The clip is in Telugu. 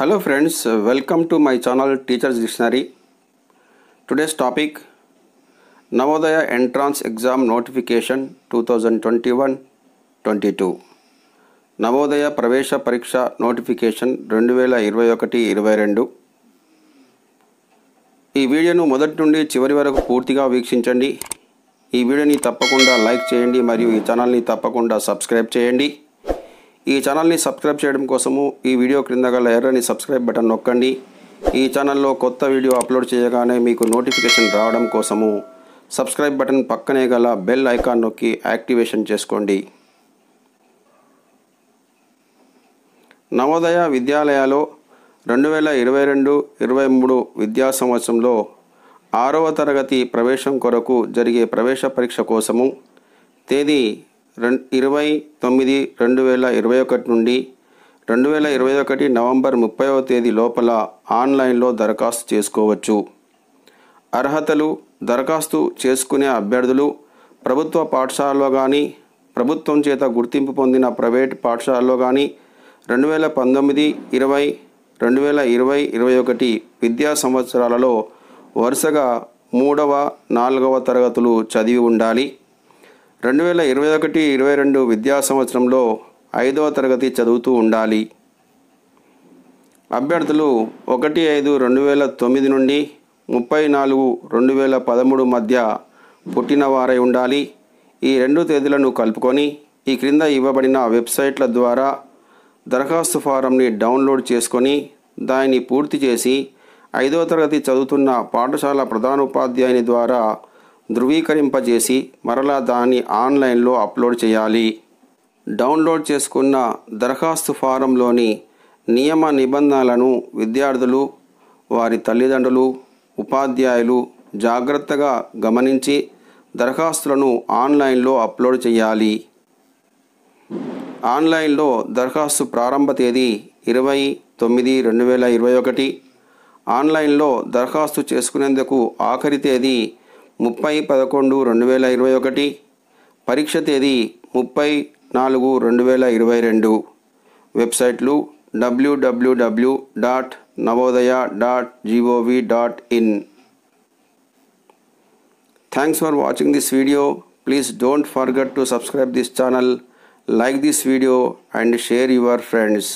Hello friends, uh, welcome to my channel Teachers Dictionary. Today's topic Navodaya Entrance Exam Notification 2021-22 Navodaya ప్రవేశ పరీక్ష నోటిఫికేషన్ రెండు వేల ఇరవై ఒకటి ఇరవై రెండు ఈ వీడియోను మొదటి నుండి చివరి వరకు పూర్తిగా వీక్షించండి. ఈ వీడియోని తప్పకుండా లైక్ చేయండి మరియు ఈ ఛానల్ని తప్పకుండా సబ్స్క్రైబ్ చేయండి. ఈ ఛానల్ని సబ్స్క్రైబ్ చేయడం కోసము ఈ వీడియో క్రింద గల ఎర్రని సబ్స్క్రైబ్ బటన్ నొక్కండి. ఈ ఛానల్లో కొత్త వీడియో అప్లోడ్ చేయగానే మీకు నోటిఫికేషన్ రావడం కోసము సబ్స్క్రైబ్ బటన్ పక్కనే గల బెల్ ఐకాన్ నొక్కి యాక్టివేషన్ చేసుకోండి. నవోదయ విద్యాలయాలో రెండు వేల ఇరవై రెండు ఇరవై మూడు విద్యా సంవత్సరంలో ఆరవ తరగతి ప్రవేశం కొరకు జరిగే ప్రవేశ పరీక్ష కోసము తేదీ రెండు ఇరవై తొమ్మిది రెండు వేల ఇరవై ఒకటి నుండి రెండు వేల ఇరవై ఒకటి నవంబర్ ముప్పైవ తేదీ లోపల ఆన్లైన్లో దరఖాస్తు చేసుకోవచ్చు. అర్హతలు దరఖాస్తు చేసుకునే అభ్యర్థులు ప్రభుత్వ పాఠశాలలో కానీ ప్రభుత్వం చేత గుర్తింపు పొందిన ప్రైవేట్ పాఠశాలలో కానీ రెండు వేల పంతొమ్మిది ఇరవై రెండు వేల ఇరవై ఇరవై ఒకటి విద్యా సంవత్సరాలలో వరుసగా మూడవ నాలుగవ తరగతులు చదివి ఉండాలి. రెండు వేల ఇరవై ఒకటి ఇరవై రెండు విద్యా సంవత్సరంలో ఐదవ తరగతి చదువుతూ ఉండాలి. అభ్యర్థులు ఒకటి ఐదు రెండు వేల తొమ్మిది నుండి ముప్పై నాలుగు రెండు వేల పదమూడు మధ్య పుట్టినవారై ఉండాలి. ఈ రెండు తేదీలను కలుపుకొని ఈ క్రింద ఇవ్వబడిన వెబ్సైట్ల ద్వారా దరఖాస్తు ఫారంని డౌన్లోడ్ చేసుకొని దానిని పూర్తి చేసి ఐదో తరగతి చదువుతున్న పాఠశాల ప్రధానోపాధ్యాయుని ద్వారా ధృవీకరింపజేసి మరలా దాన్ని ఆన్లైన్లో అప్లోడ్ చేయాలి. డౌన్లోడ్ చేసుకున్న దరఖాస్తు ఫారంలోని నియమ నిబంధనలను విద్యార్థులు వారి తల్లిదండ్రులు ఉపాధ్యాయులు జాగ్రత్తగా గమనించి దరఖాస్తులను ఆన్లైన్లో అప్లోడ్ చేయాలి. ఆన్లైన్లో దరఖాస్తు ప్రారంభ తేదీ ఇరవై తొమ్మిది రెండు వేల ఇరవై ఒకటి. ఆన్లైన్లో దరఖాస్తు చేసుకునేందుకు ఆఖరి తేదీ ముప్పై పదకొండు రెండు వేల ఇరవై ఒకటి. పరీక్ష తేదీ ముప్పై నాలుగు రెండు వేల ఇరవై రెండు. వెబ్సైట్లు W W W dot Navodaya dot G O V dot in. Thanks for watching this video please don't forget to subscribe this channel like this video and share your friends.